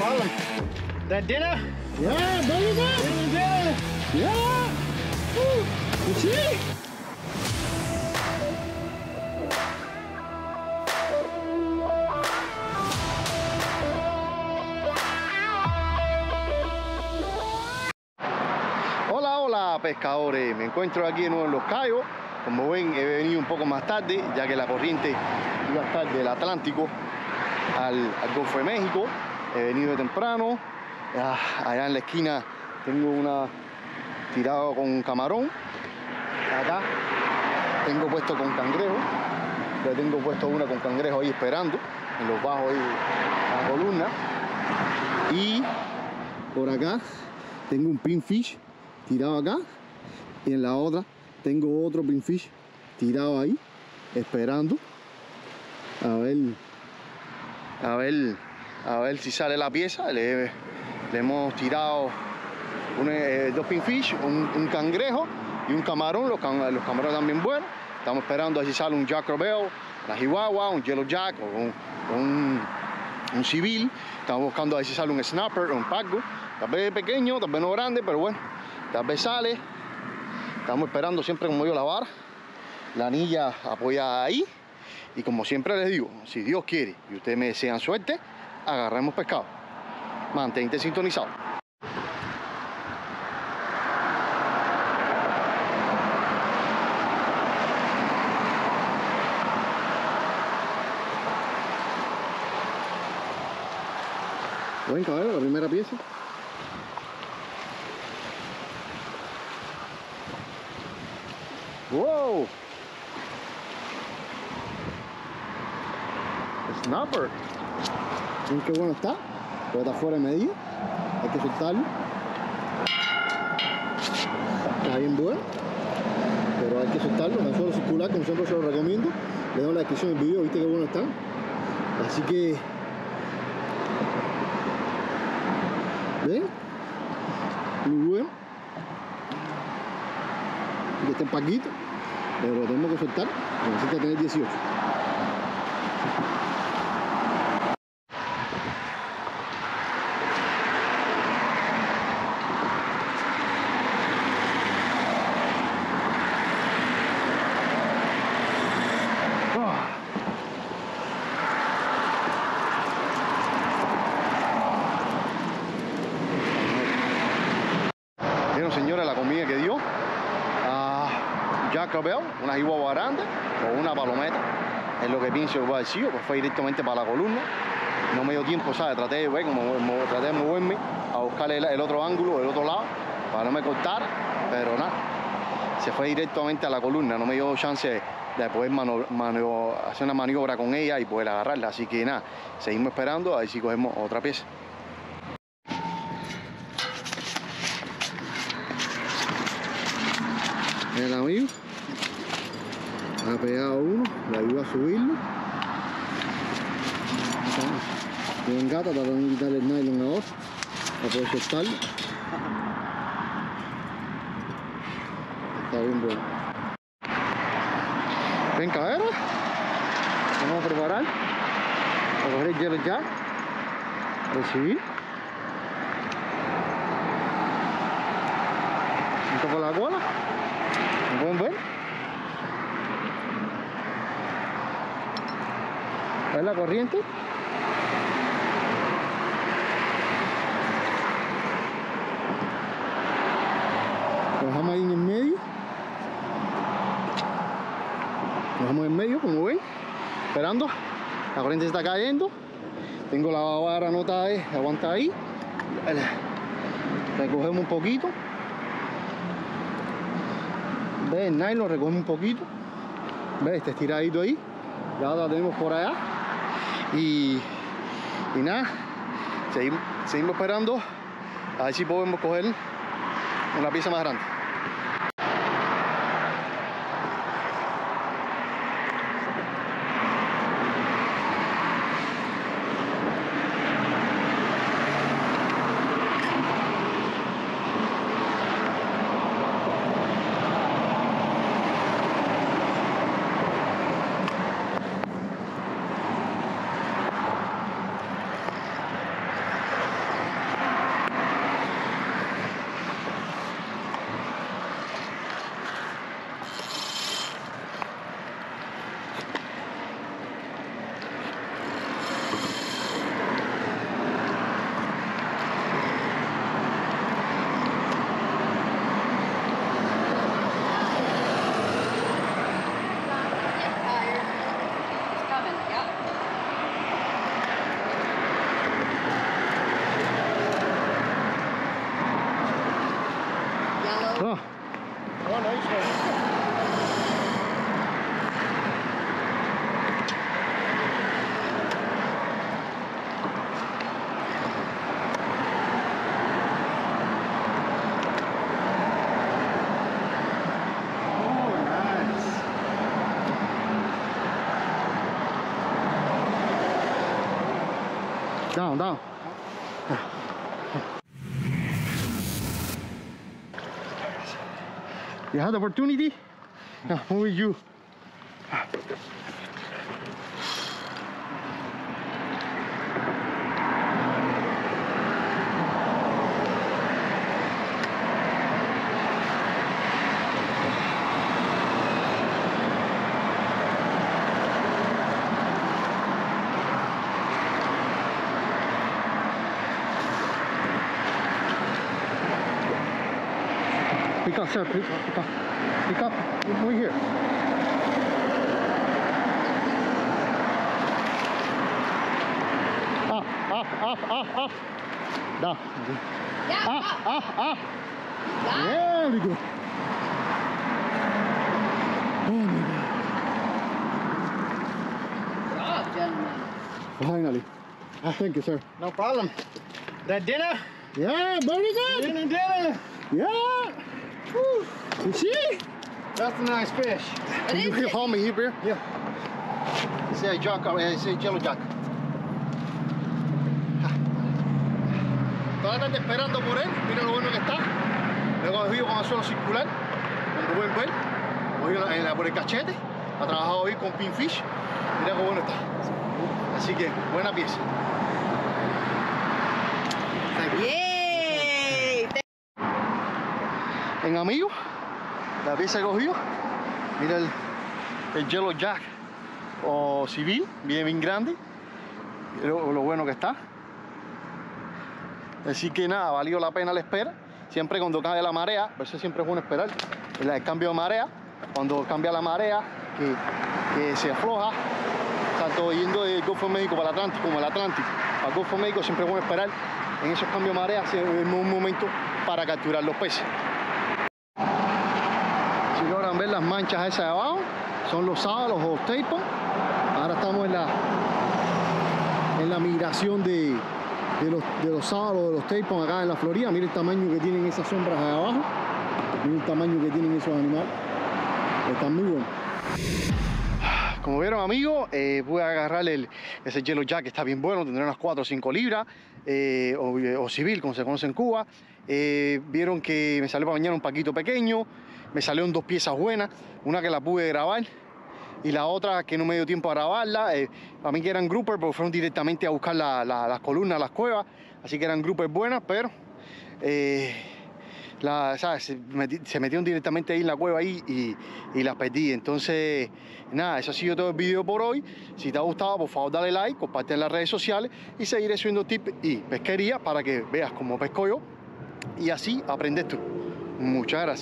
problem. That dinner? Yeah, baby. Dinner. Yeah. Woo. You see? Hola, hola pescadores, me encuentro aquí de nuevo en Los Cayos. Como ven, he venido un poco más tarde, ya que la corriente iba a estar del Atlántico al, al Golfo de México. He venido de temprano. Ah, allá en la esquina tengo una tirada con camarón. Acá tengo puesto con cangrejo. Ya tengo puesto una con cangrejo ahí esperando, en los bajos ahí la columna. Y por acá tengo un pinfish tirado acá y en la otra tengo otro pinfish tirado ahí esperando a ver a ver a ver si sale la pieza le, le hemos tirado eh, dos pinfish un, un cangrejo y un camarón los, cam- los camarones también buenos. Estamos esperando a ver si sale un jack robeo una chihuahua un yellow jack o un, un un civil, estamos buscando a ver si sale un snapper o un pago, tal vez pequeño, tal vez no grande, pero bueno, tal vez sale. Estamos esperando siempre como yo la vara, la anilla apoyada ahí. Y como siempre les digo, si Dios quiere y ustedes me desean suerte, agarremos pescado. Mantente sintonizado. Ven, cabrón, la primera pieza. ¡Wow! Snapper. Miren qué bueno está. Pero está fuera de medida. Hay que soltarlo. Está bien bueno. Pero hay que soltarlo. No solo circular, como siempre se lo recomiendo. Le doy la descripción del video, viste qué bueno está. Así que ¿Ven? Muy bueno. Y este paquito, pero lo tenemos que soltar. Necesita tener 18. Ah. Vieron señores la comida que dio. Ah, Robel, una chihuahua grande o una palometa. Es lo que pienso que va a decir, pues fue directamente para la columna. No me dio tiempo, ¿sabes? Traté de ver, como, mo- traté de moverme a buscar el, otro ángulo, el otro lado, para no me cortar, pero nada. Se fue directamente a la columna, no me dio chance de poder hacer una maniobra con ella y poder agarrarla. Así que nada, seguimos esperando a ver si cogemos otra pieza. El amigo ha pegado uno, le ayuda a subirlo. Bien gata, tratando de quitarle el nylon ahora para poder soltarlo. Está bien bueno. Ven cadera. Vamos a preparar. A coger el hielo ya. Recibir. Un poco la cola. ¿Me pueden ver? ¿Ves la corriente? Lo dejamos ahí en el medio. Lo dejamos en medio, como ven. Esperando. La corriente está cayendo. Tengo la vara nota ahí, aguanta ahí. Recogemos un poquito. ¿Ves? El nylon recogemos un poquito. ¿Ves? Este estiradito ahí. Ya la tenemos por allá. Y, y nada, seguimos, seguimos esperando a ver si podemos coger una pieza más grande. down, down. You had opportunity? Now, who is you? Pick up, sir. Pick up. Pick up. Pick up. Over here. Up, up, up, up, up. Down. Yeah. Ah. Ah, ah. Up, up, up. Yeah. There we go. Oh my Good job, oh, gentlemen. Finally. Ah, thank you, sir. No problem. That dinner? Yeah, very good. Dinner, dinner. Yeah. You see? That's a nice fish. What Can you it? hold me here, beer? Yeah. Es jack, eh, ese es yellow jack. Toda la tarde esperando por él, mira lo bueno que está. Luego cogido con anzuelo circular, como pueden ver, cogido en la- por el cachete, ha trabajado hoy con pinfish, mira qué bueno está. Así que, buena pieza. En amigo, la pieza cogió, mira el, el Yellow Jack o civil, bien, bien grande, lo, bueno que está. Así que nada, valió la pena la espera. Siempre cuando cambia la marea, por eso siempre es bueno esperar el, cambio de marea. Cuando cambia la marea, que, se afloja, tanto yendo del Golfo de México para el Atlántico como el Atlántico al Golfo de México, siempre es bueno esperar en esos cambios de marea, es un momento para capturar los peces. Logran ver las manchas esas de abajo, son los sábalos o los teipos. Ahora estamos en la, en la migración de, de los, de los sábalos, de los teipos acá en la Florida. Mira el tamaño que tienen esas sombras de abajo. Mira el tamaño que tienen esos animales. Están muy buenos. Como vieron amigos, eh, pude agarrar el, ese Yellow Jack, que está bien bueno, tendrá unas 4 o 5 libras, eh, o, civil, como se conoce en Cuba. Eh, vieron que me salió para mañana un paquito pequeño, me salieron dos piezas buenas, una que la pude grabar y la otra que no me dio tiempo a grabarla. Eh, a mí que eran groupers, pero fueron directamente a buscar la- la- las columnas, las cuevas, así que eran groupers buenas, pero eh, Se, meti- se metieron directamente ahí en la cueva ahí y, las perdí. Entonces, nada, eso ha sido todo el vídeo por hoy. Si te ha gustado, por favor dale like, comparte en las redes sociales y seguiré subiendo tips y pesquería para que veas cómo pesco yo y así aprendes tú. Muchas gracias.